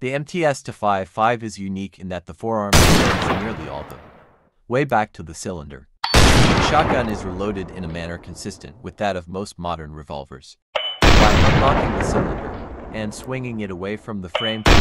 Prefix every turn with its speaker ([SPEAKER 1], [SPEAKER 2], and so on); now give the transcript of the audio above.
[SPEAKER 1] The MTS-255 is unique in that the forearm is nearly all the way back to the cylinder. The shotgun is reloaded in a manner consistent with that of most modern revolvers. By unlocking the cylinder and swinging it away from the frame